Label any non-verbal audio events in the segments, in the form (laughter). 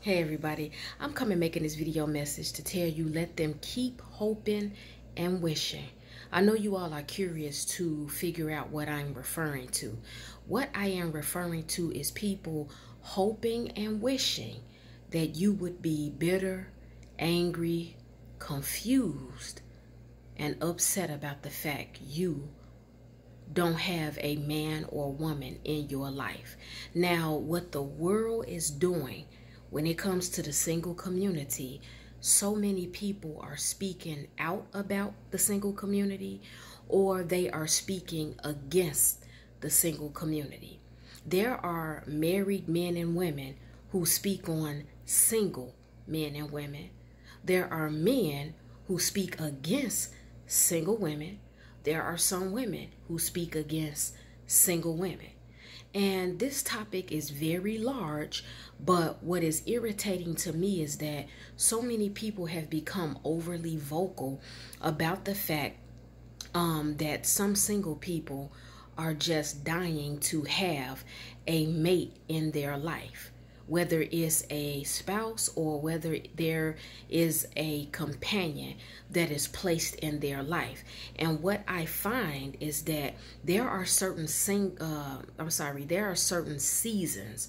Hey everybody, I'm coming making this video message to tell you let them keep hoping and wishing. I know you all are curious to figure out what I'm referring to. What I am referring to is people hoping and wishing that you would be bitter, angry, confused, and upset about the fact you don't have a man or woman in your life. Now, what the world is doing when it comes to the single community, so many people are speaking out about the single community or they are speaking against the single community. There are married men and women who speak on single men and women. There are men who speak against single women. There are some women who speak against single women. And this topic is very large, but what is irritating to me is that so many people have become overly vocal about the fact um, that some single people are just dying to have a mate in their life whether it's a spouse or whether there is a companion that is placed in their life. And what I find is that there are certain sing uh, I'm sorry, there are certain seasons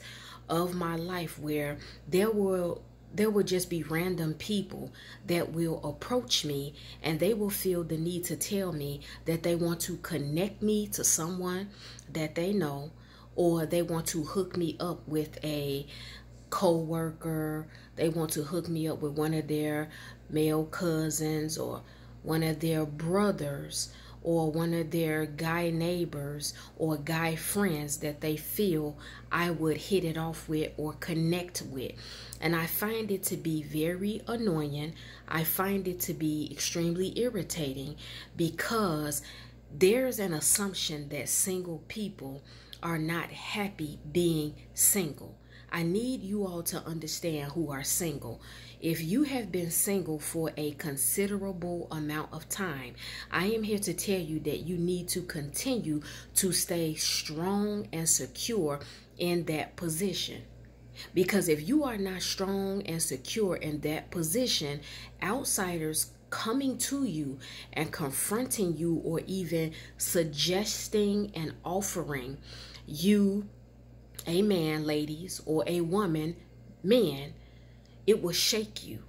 of my life where there will there will just be random people that will approach me and they will feel the need to tell me that they want to connect me to someone that they know or they want to hook me up with a co-worker they want to hook me up with one of their male cousins or one of their brothers or one of their guy neighbors or guy friends that they feel I would hit it off with or connect with. And I find it to be very annoying. I find it to be extremely irritating because there's an assumption that single people are not happy being single. I need you all to understand who are single. If you have been single for a considerable amount of time, I am here to tell you that you need to continue to stay strong and secure in that position. Because if you are not strong and secure in that position, outsiders coming to you and confronting you or even suggesting and offering you a man, ladies, or a woman, men, it will shake you.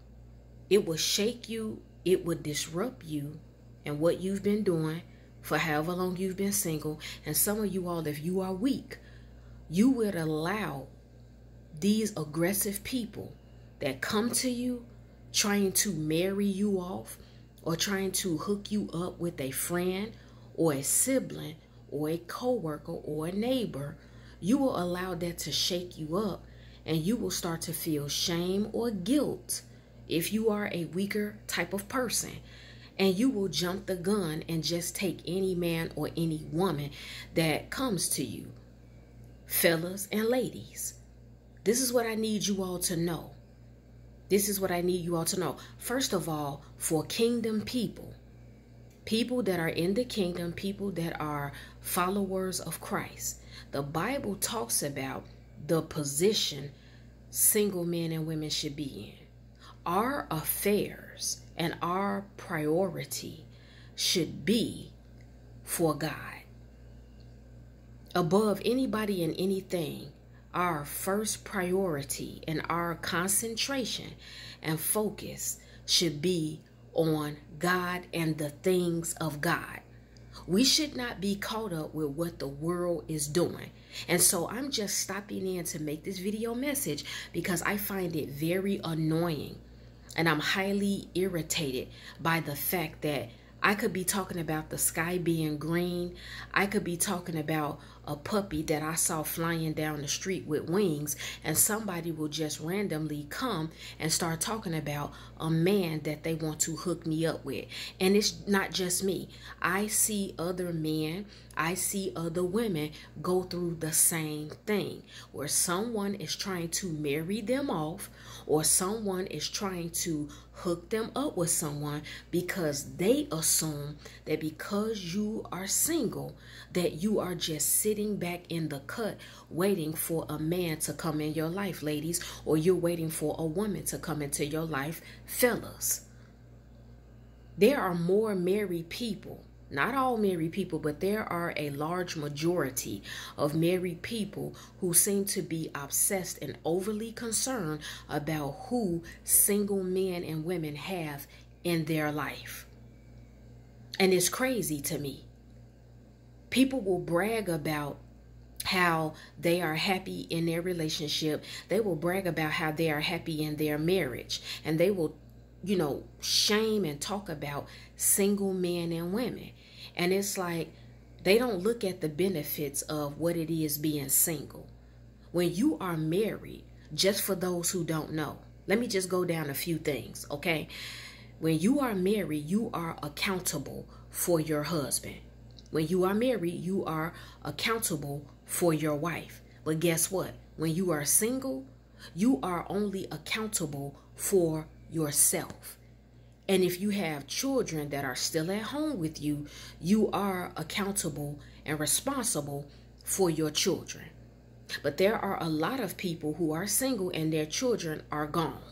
It will shake you. It will disrupt you and what you've been doing for however long you've been single. And some of you all, if you are weak, you would allow these aggressive people that come to you trying to marry you off or trying to hook you up with a friend or a sibling or a coworker or a neighbor you will allow that to shake you up and you will start to feel shame or guilt if you are a weaker type of person. And you will jump the gun and just take any man or any woman that comes to you. Fellas and ladies, this is what I need you all to know. This is what I need you all to know. First of all, for kingdom people, people that are in the kingdom, people that are followers of Christ, the Bible talks about the position single men and women should be in. Our affairs and our priority should be for God. Above anybody and anything, our first priority and our concentration and focus should be on God and the things of God. We should not be caught up with what the world is doing. And so I'm just stopping in to make this video message because I find it very annoying and I'm highly irritated by the fact that I could be talking about the sky being green. I could be talking about a puppy that I saw flying down the street with wings, and somebody will just randomly come and start talking about a man that they want to hook me up with. And it's not just me. I see other men, I see other women go through the same thing where someone is trying to marry them off or someone is trying to hook them up with someone because they assume that because you are single that you are just sitting back in the cut waiting for a man to come in your life ladies or you're waiting for a woman to come into your life fellas. There are more married people not all married people, but there are a large majority of married people who seem to be obsessed and overly concerned about who single men and women have in their life. And it's crazy to me. People will brag about how they are happy in their relationship. They will brag about how they are happy in their marriage. And they will you know, shame and talk about single men and women. And it's like they don't look at the benefits of what it is being single. When you are married, just for those who don't know, let me just go down a few things, okay? When you are married, you are accountable for your husband. When you are married, you are accountable for your wife. But guess what? When you are single, you are only accountable for yourself. And if you have children that are still at home with you, you are accountable and responsible for your children. But there are a lot of people who are single and their children are gone.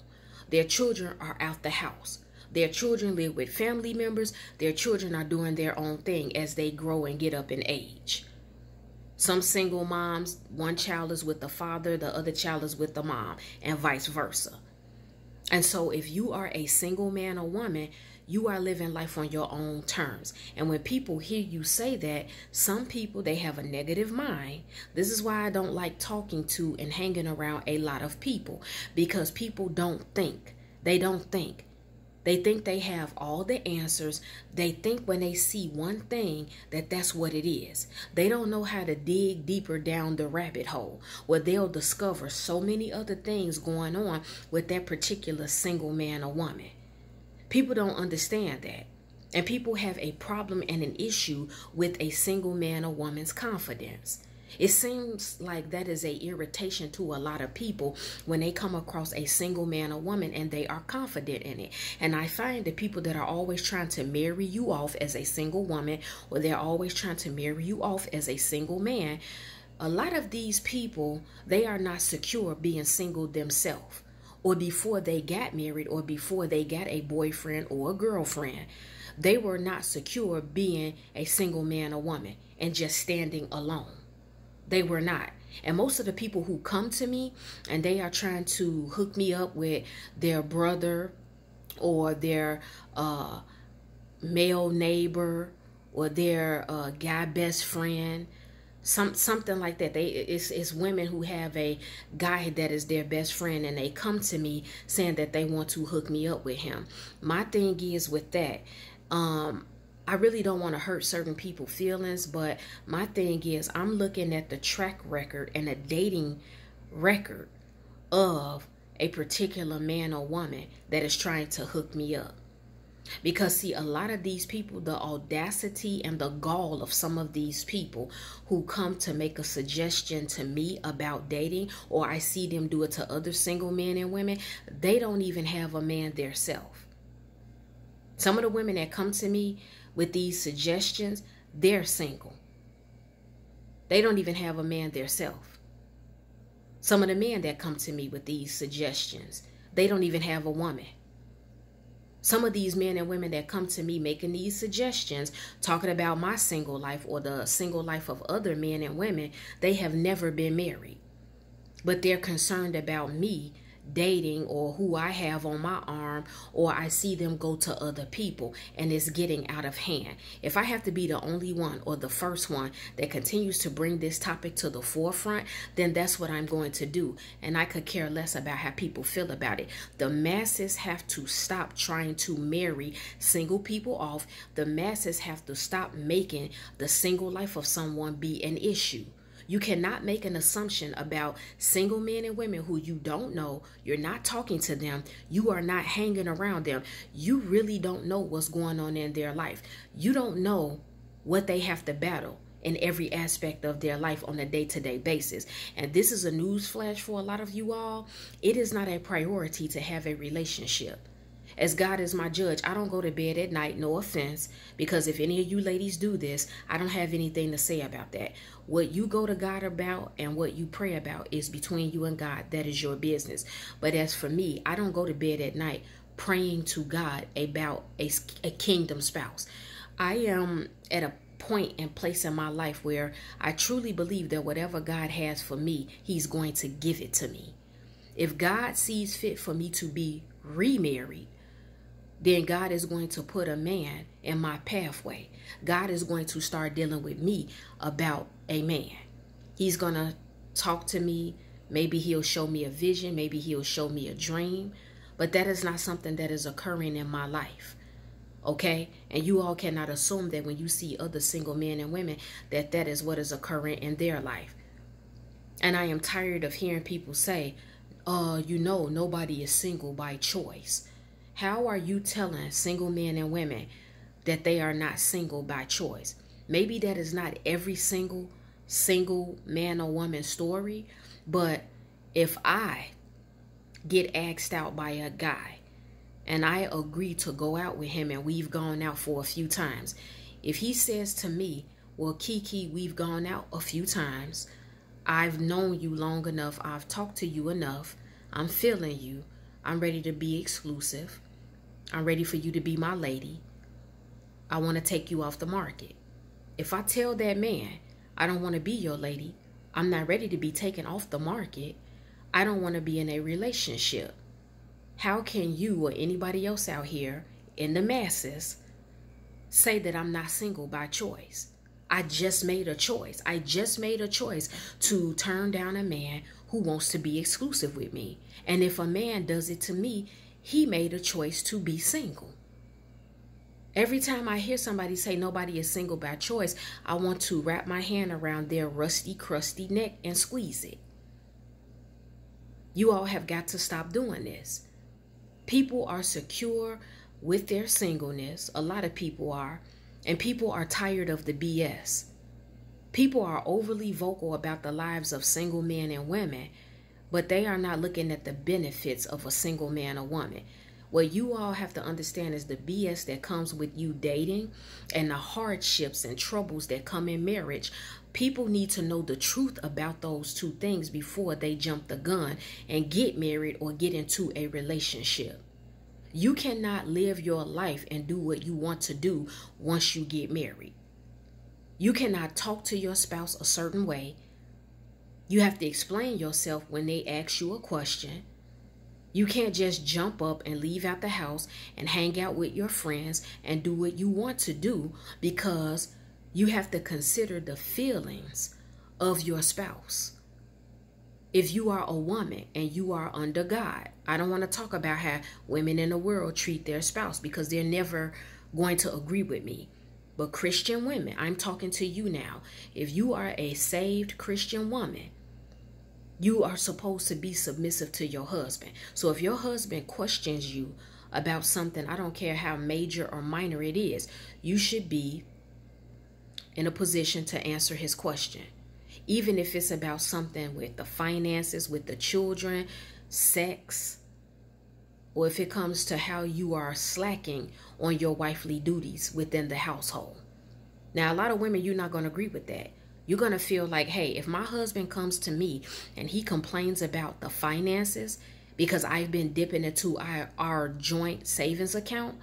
Their children are out the house. Their children live with family members. Their children are doing their own thing as they grow and get up in age. Some single moms, one child is with the father, the other child is with the mom, and vice versa. And so, if you are a single man or woman, you are living life on your own terms. And when people hear you say that, some people they have a negative mind. This is why I don't like talking to and hanging around a lot of people because people don't think. They don't think. They think they have all the answers. They think when they see one thing that that's what it is. They don't know how to dig deeper down the rabbit hole where they'll discover so many other things going on with that particular single man or woman. People don't understand that. And people have a problem and an issue with a single man or woman's confidence. It seems like that is a irritation to a lot of people when they come across a single man or woman and they are confident in it. And I find the people that are always trying to marry you off as a single woman or they're always trying to marry you off as a single man, a lot of these people, they are not secure being single themselves or before they got married or before they got a boyfriend or a girlfriend. They were not secure being a single man or woman and just standing alone. They were not. And most of the people who come to me and they are trying to hook me up with their brother or their uh, male neighbor or their uh, guy best friend, some something like that. They it's it's women who have a guy that is their best friend and they come to me saying that they want to hook me up with him. My thing is with that, um, I really don't want to hurt certain people's feelings, but my thing is I'm looking at the track record and the dating record of a particular man or woman that is trying to hook me up. Because, see, a lot of these people, the audacity and the gall of some of these people who come to make a suggestion to me about dating, or I see them do it to other single men and women, they don't even have a man theirself. Some of the women that come to me, with these suggestions, they're single. They don't even have a man theirself. Some of the men that come to me with these suggestions, they don't even have a woman. Some of these men and women that come to me making these suggestions, talking about my single life or the single life of other men and women, they have never been married. But they're concerned about me dating or who I have on my arm or I see them go to other people and it's getting out of hand. If I have to be the only one or the first one that continues to bring this topic to the forefront, then that's what I'm going to do. And I could care less about how people feel about it. The masses have to stop trying to marry single people off. The masses have to stop making the single life of someone be an issue. You cannot make an assumption about single men and women who you don't know. You're not talking to them. You are not hanging around them. You really don't know what's going on in their life. You don't know what they have to battle. in every aspect of their life on a day to day basis. And this is a news flash for a lot of you all. It is not a priority to have a relationship. As God is my judge, I don't go to bed at night, no offense, because if any of you ladies do this, I don't have anything to say about that. What you go to God about and what you pray about is between you and God. That is your business. But as for me, I don't go to bed at night praying to God about a, a kingdom spouse. I am at a point and place in my life where I truly believe that whatever God has for me, He's going to give it to me. If God sees fit for me to be remarried, then God is going to put a man in my pathway. God is going to start dealing with me about a man. He's going to talk to me. Maybe he'll show me a vision. Maybe he'll show me a dream. But that is not something that is occurring in my life. Okay? And you all cannot assume that when you see other single men and women that that is what is occurring in their life. And I am tired of hearing people say, uh, you know, nobody is single by choice. How are you telling single men and women that they are not single by choice? Maybe that is not every single single man or woman story, but if I get asked out by a guy and I agree to go out with him and we've gone out for a few times, if he says to me, Well, Kiki, we've gone out a few times, I've known you long enough, I've talked to you enough, I'm feeling you, I'm ready to be exclusive, I'm ready for you to be my lady, I want to take you off the market. If I tell that man, I don't want to be your lady, I'm not ready to be taken off the market, I don't want to be in a relationship. How can you or anybody else out here in the masses say that I'm not single by choice? I just made a choice. I just made a choice to turn down a man who wants to be exclusive with me. And if a man does it to me, he made a choice to be single. Every time I hear somebody say nobody is single by choice, I want to wrap my hand around their rusty, crusty neck and squeeze it. You all have got to stop doing this. People are secure with their singleness. A lot of people are. And people are tired of the BS. People are overly vocal about the lives of single men and women, but they are not looking at the benefits of a single man or woman. What you all have to understand is the BS that comes with you dating and the hardships and troubles that come in marriage People need to know the truth about those two things before they jump the gun and get married or get into a relationship. You cannot live your life and do what you want to do once you get married. You cannot talk to your spouse a certain way. You have to explain yourself when they ask you a question. You can't just jump up and leave out the house and hang out with your friends and do what you want to do because you have to consider the feelings of your spouse. If you are a woman and you are under God, I don't want to talk about how women in the world treat their spouse because they're never going to agree with me. But Christian women, I'm talking to you now. If you are a saved Christian woman, you are supposed to be submissive to your husband. So if your husband questions you about something, I don't care how major or minor it is, you should be in a position to answer his question. Even if it's about something with the finances, with the children, sex, or if it comes to how you are slacking on your wifely duties within the household. Now, a lot of women, you're not going to agree with that. You're going to feel like, hey, if my husband comes to me and he complains about the finances because I've been dipping into our, our joint savings account,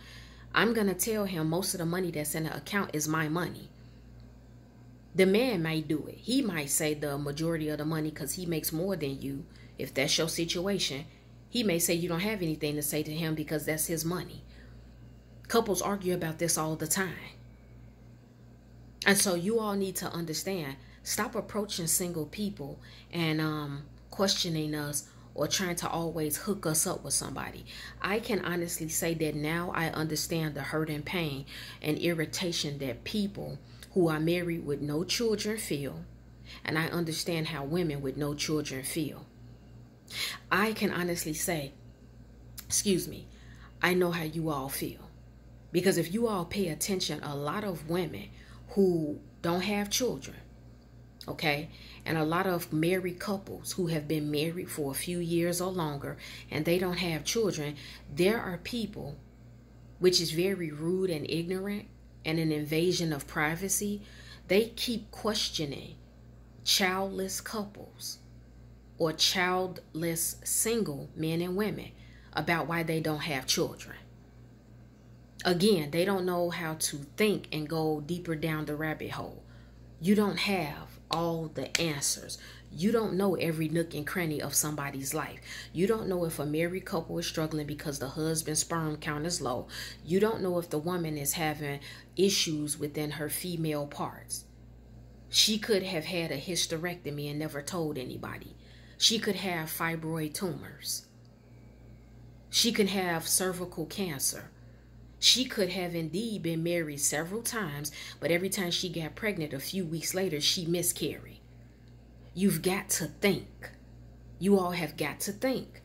I'm going to tell him most of the money that's in the account is my money the man might do it. He might say the majority of the money because he makes more than you. If that's your situation, he may say you don't have anything to say to him because that's his money. Couples argue about this all the time. And so you all need to understand stop approaching single people and um, questioning us or trying to always hook us up with somebody. I can honestly say that now I understand the hurt and pain and irritation that people who are married with no children feel, and I understand how women with no children feel. I can honestly say, excuse me, I know how you all feel. Because if you all pay attention, a lot of women who don't have children. Okay? And a lot of married couples who have been married for a few years or longer and they don't have children, there are people, which is very rude and ignorant and an invasion of privacy, they keep questioning childless couples or childless single men and women about why they don't have children. Again, they don't know how to think and go deeper down the rabbit hole. You don't have all the answers. You don't know every nook and cranny of somebody's life. You don't know if a married couple is struggling because the husband's sperm count is low. You don't know if the woman is having issues within her female parts. She could have had a hysterectomy and never told anybody. She could have fibroid tumors. She could have cervical cancer. She could have indeed been married several times, but every time she got pregnant a few weeks later, she miscarried. You've got to think. You all have got to think.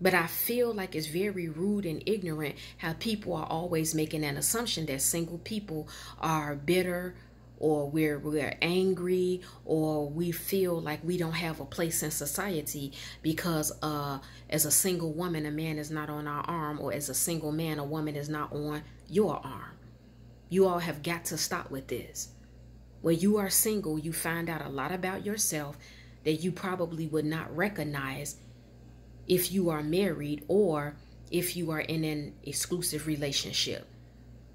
But I feel like it's very rude and ignorant how people are always making an assumption that single people are bitter, or we're we're angry or we feel like we don't have a place in society because uh as a single woman a man is not on our arm or as a single man a woman is not on your arm. You all have got to stop with this. When you are single you find out a lot about yourself that you probably would not recognize if you are married or if you are in an exclusive relationship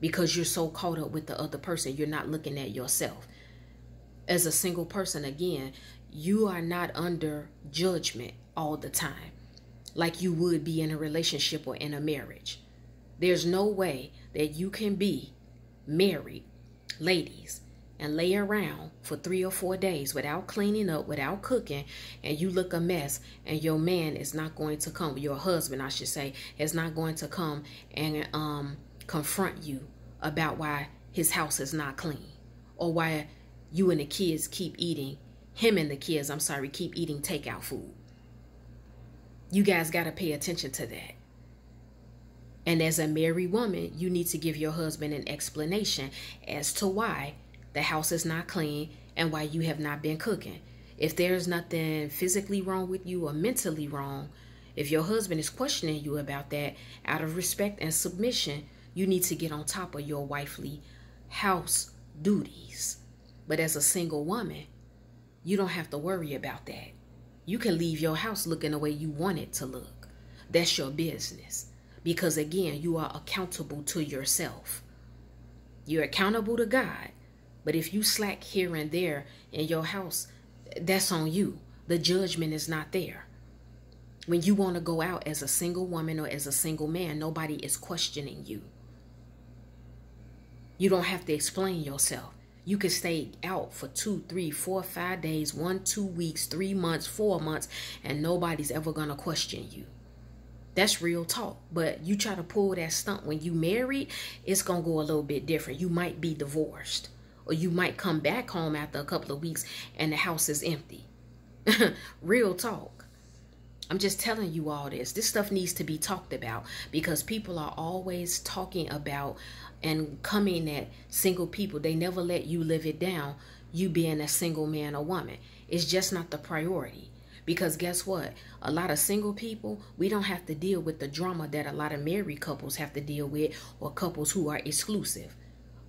because you're so caught up with the other person, you're not looking at yourself. As a single person, again, you are not under judgment all the time like you would be in a relationship or in a marriage. There's no way that you can be married, ladies, and lay around for three or four days without cleaning up, without cooking, and you look a mess, and your man is not going to come, your husband, I should say, is not going to come and um confront you about why his house is not clean or why you and the kids keep eating, him and the kids, I'm sorry, keep eating takeout food. You guys got to pay attention to that. And as a married woman, you need to give your husband an explanation as to why the house is not clean and why you have not been cooking. If there's nothing physically wrong with you or mentally wrong, if your husband is questioning you about that out of respect and submission, you need to get on top of your wifely house duties. But as a single woman, you don't have to worry about that. You can leave your house looking the way you want it to look. That's your business. Because again, you are accountable to yourself. You're accountable to God. But if you slack here and there in your house, that's on you. The judgment is not there. When you want to go out as a single woman or as a single man, nobody is questioning you. You don't have to explain yourself. You can stay out for two, three, four, five days, one, two weeks, three months, four months, and nobody's ever gonna question you. That's real talk. But you try to pull that stunt when you married, it's gonna go a little bit different. You might be divorced, or you might come back home after a couple of weeks and the house is empty. (laughs) real talk. I'm just telling you all this. This stuff needs to be talked about because people are always talking about and coming at single people. They never let you live it down, you being a single man or woman. It's just not the priority. Because guess what? A lot of single people, we don't have to deal with the drama that a lot of married couples have to deal with or couples who are exclusive.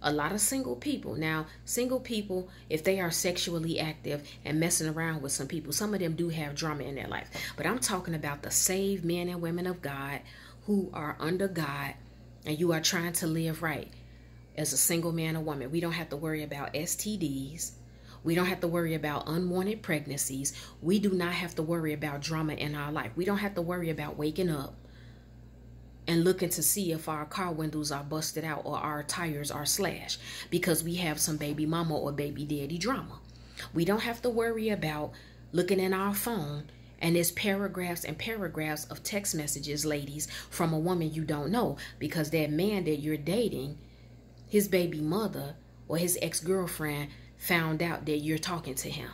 A lot of single people. Now, single people, if they are sexually active and messing around with some people, some of them do have drama in their life. But I'm talking about the saved men and women of God who are under God and you are trying to live right as a single man or woman, we don't have to worry about STDs. We don't have to worry about unwanted pregnancies. We do not have to worry about drama in our life. We don't have to worry about waking up and looking to see if our car windows are busted out or our tires are slashed because we have some baby mama or baby daddy drama. We don't have to worry about looking in our phone and there's paragraphs and paragraphs of text messages, ladies, from a woman you don't know because that man that you're dating, his baby mother or his ex girlfriend found out that you're talking to him.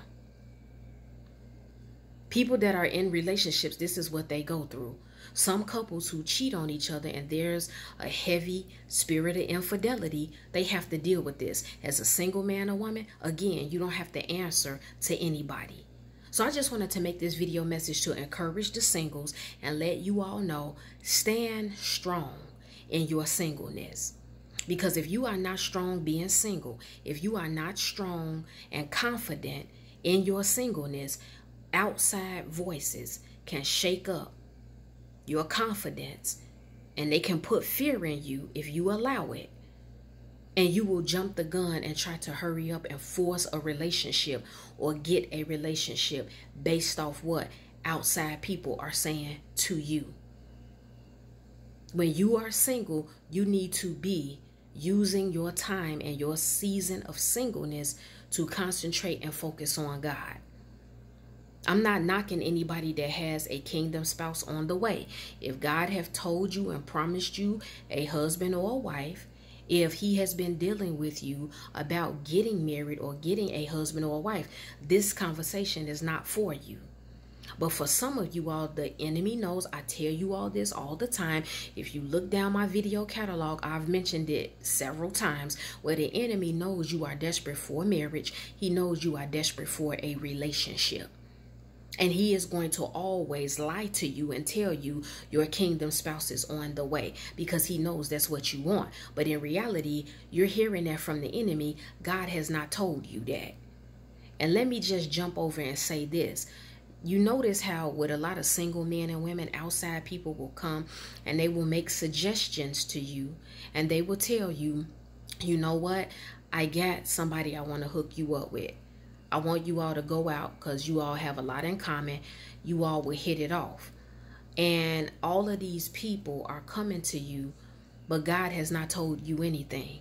People that are in relationships, this is what they go through. Some couples who cheat on each other and there's a heavy spirit of infidelity, they have to deal with this. As a single man or woman, again, you don't have to answer to anybody. So I just wanted to make this video message to encourage the singles and let you all know stand strong in your singleness. Because if you are not strong being single, if you are not strong and confident in your singleness, outside voices can shake up your confidence and they can put fear in you if you allow it. And you will jump the gun and try to hurry up and force a relationship or get a relationship based off what outside people are saying to you. When you are single, you need to be using your time and your season of singleness to concentrate and focus on God. I'm not knocking anybody that has a kingdom spouse on the way. If God have told you and promised you a husband or a wife, if he has been dealing with you about getting married or getting a husband or a wife, this conversation is not for you. But for some of you all, the enemy knows. I tell you all this all the time. If you look down my video catalog, I've mentioned it several times where the enemy knows you are desperate for marriage. He knows you are desperate for a relationship. And he is going to always lie to you and tell you your kingdom spouse is on the way because he knows that's what you want. But in reality, you're hearing that from the enemy. God has not told you that. And let me just jump over and say this. You notice how, with a lot of single men and women, outside people will come and they will make suggestions to you and they will tell you, you know what? I got somebody I want to hook you up with. I want you all to go out because you all have a lot in common. You all will hit it off. And all of these people are coming to you, but God has not told you anything.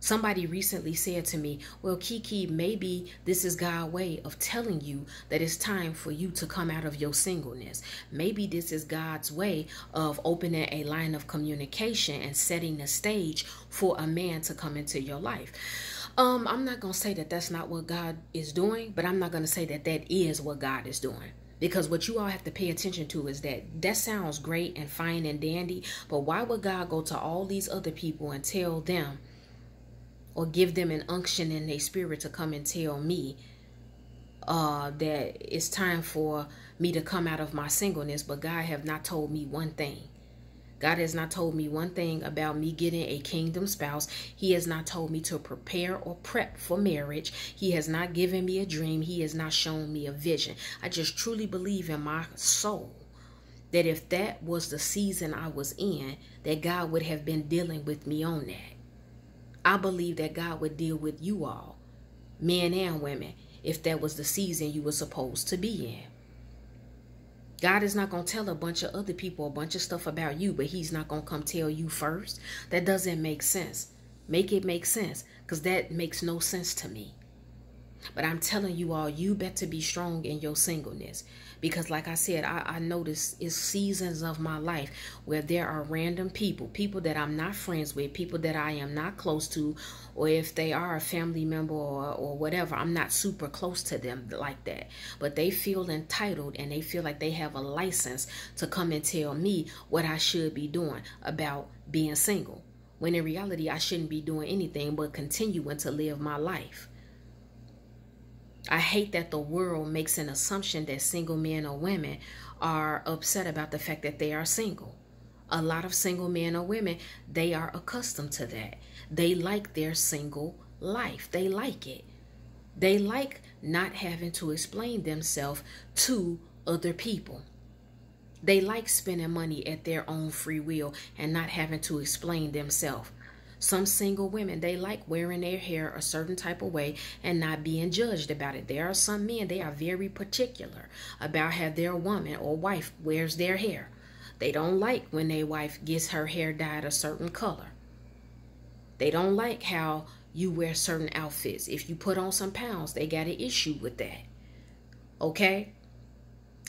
Somebody recently said to me, Well, Kiki, maybe this is God's way of telling you that it's time for you to come out of your singleness. Maybe this is God's way of opening a line of communication and setting the stage for a man to come into your life. Um, I'm not going to say that that's not what God is doing, but I'm not going to say that that is what God is doing. Because what you all have to pay attention to is that that sounds great and fine and dandy, but why would God go to all these other people and tell them or give them an unction in their spirit to come and tell me uh, that it's time for me to come out of my singleness, but God have not told me one thing. God has not told me one thing about me getting a kingdom spouse. He has not told me to prepare or prep for marriage. He has not given me a dream. He has not shown me a vision. I just truly believe in my soul that if that was the season I was in, that God would have been dealing with me on that. I believe that God would deal with you all, men and women, if that was the season you were supposed to be in. God is not going to tell a bunch of other people a bunch of stuff about you, but he's not going to come tell you first. That doesn't make sense. Make it make sense because that makes no sense to me. But I'm telling you all, you better be strong in your singleness. Because like I said, I, I notice it's seasons of my life where there are random people, people that I'm not friends with, people that I am not close to, or if they are a family member or, or whatever, I'm not super close to them like that. But they feel entitled and they feel like they have a license to come and tell me what I should be doing about being single. When in reality, I shouldn't be doing anything but continuing to live my life. I hate that the world makes an assumption that single men or women are upset about the fact that they are single. A lot of single men or women, they are accustomed to that. They like their single life. They like it. They like not having to explain themselves to other people. They like spending money at their own free will and not having to explain themselves. Some single women, they like wearing their hair a certain type of way and not being judged about it. There are some men, they are very particular about how their woman or wife wears their hair. They don't like when their wife gets her hair dyed a certain color. They don't like how you wear certain outfits. If you put on some pounds, they got an issue with that. Okay?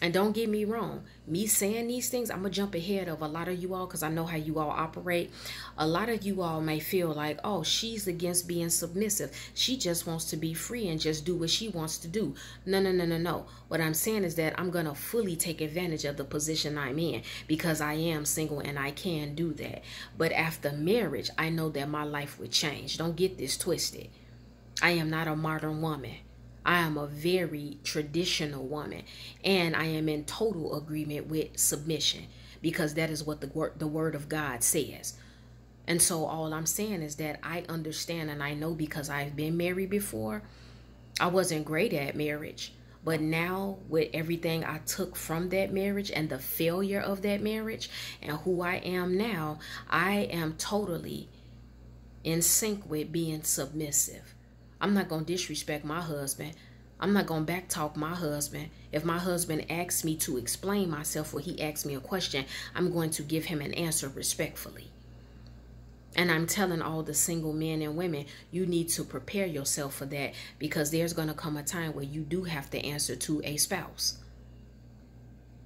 And don't get me wrong, me saying these things, I'm going to jump ahead of a lot of you all because I know how you all operate. A lot of you all may feel like, oh, she's against being submissive. She just wants to be free and just do what she wants to do. No, no, no, no, no. What I'm saying is that I'm going to fully take advantage of the position I'm in because I am single and I can do that. But after marriage, I know that my life would change. Don't get this twisted. I am not a modern woman. I am a very traditional woman and I am in total agreement with submission because that is what the word the word of God says. And so all I'm saying is that I understand and I know because I've been married before. I wasn't great at marriage, but now with everything I took from that marriage and the failure of that marriage and who I am now, I am totally in sync with being submissive. I'm not going to disrespect my husband. I'm not going to backtalk my husband. If my husband asks me to explain myself or he asks me a question, I'm going to give him an answer respectfully. And I'm telling all the single men and women, you need to prepare yourself for that because there's going to come a time where you do have to answer to a spouse.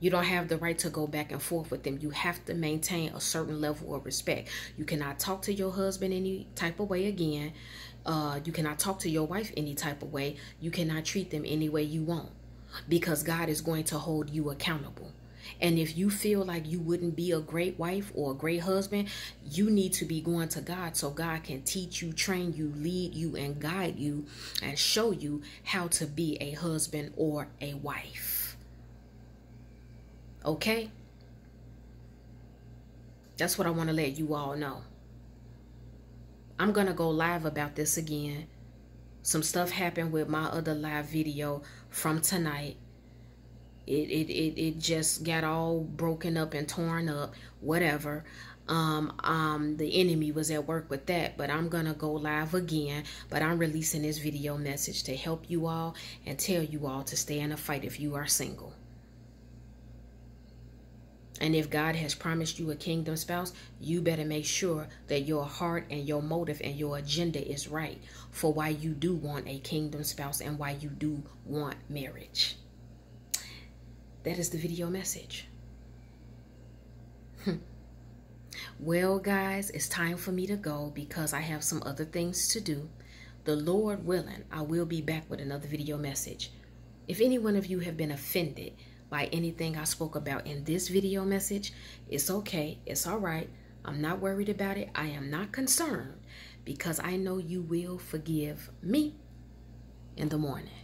You don't have the right to go back and forth with them. You have to maintain a certain level of respect. You cannot talk to your husband any type of way again. Uh, you cannot talk to your wife any type of way. You cannot treat them any way you want because God is going to hold you accountable. And if you feel like you wouldn't be a great wife or a great husband, you need to be going to God so God can teach you, train you, lead you, and guide you and show you how to be a husband or a wife. Okay? That's what I want to let you all know. I'm going to go live about this again. Some stuff happened with my other live video from tonight. It, it, it, it just got all broken up and torn up, whatever. Um, um, the enemy was at work with that, but I'm going to go live again. But I'm releasing this video message to help you all and tell you all to stay in a fight if you are single. And if God has promised you a kingdom spouse, you better make sure that your heart and your motive and your agenda is right for why you do want a kingdom spouse and why you do want marriage. That is the video message. Hmm. well, guys, it's time for me to go because I have some other things to do. The Lord willing, I will be back with another video message. If any one of you have been offended, by anything I spoke about in this video message, it's okay. It's all right. I'm not worried about it. I am not concerned because I know you will forgive me in the morning.